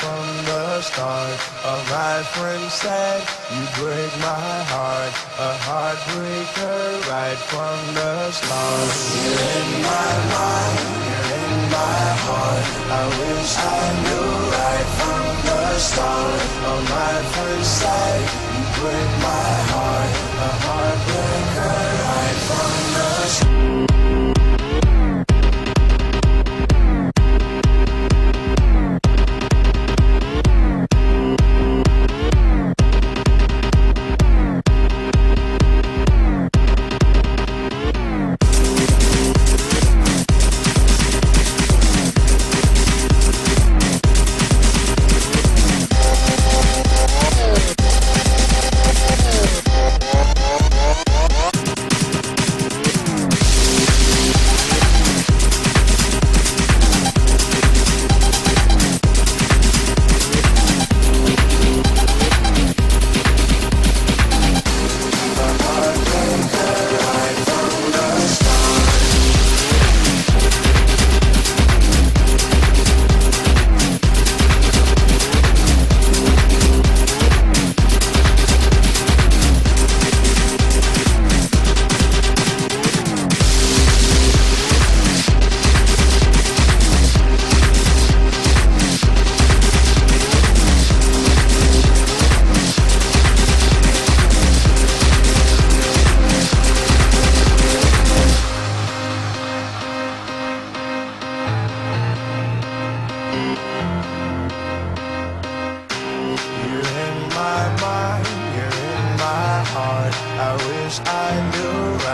from the start. Oh, my friend said you break my heart, a heartbreaker right from the start. You're in my mind, you're in my heart. I wish I knew right from the start. Oh, my friend said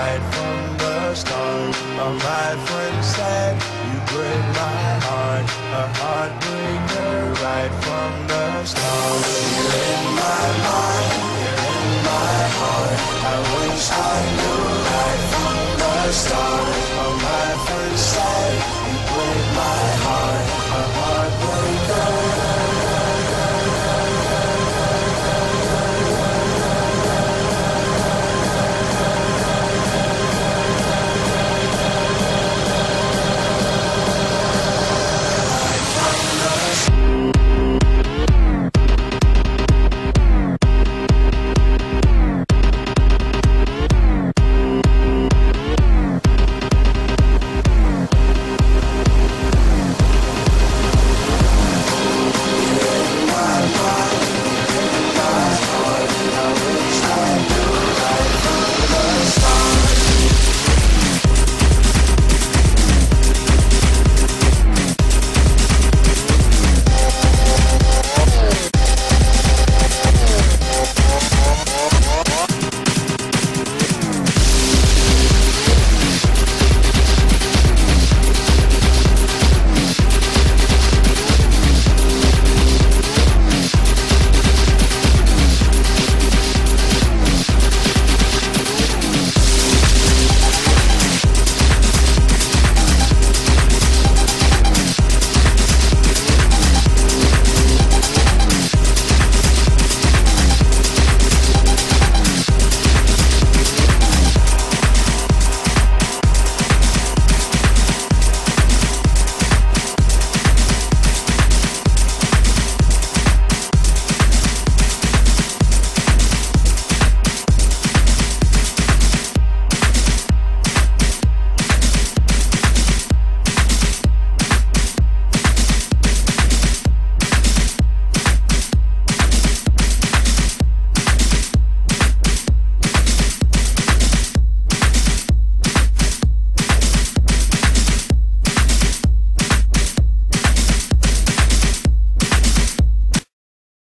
right from the start. Oh, my friend said you break my heart, a heartbreaker right from the start.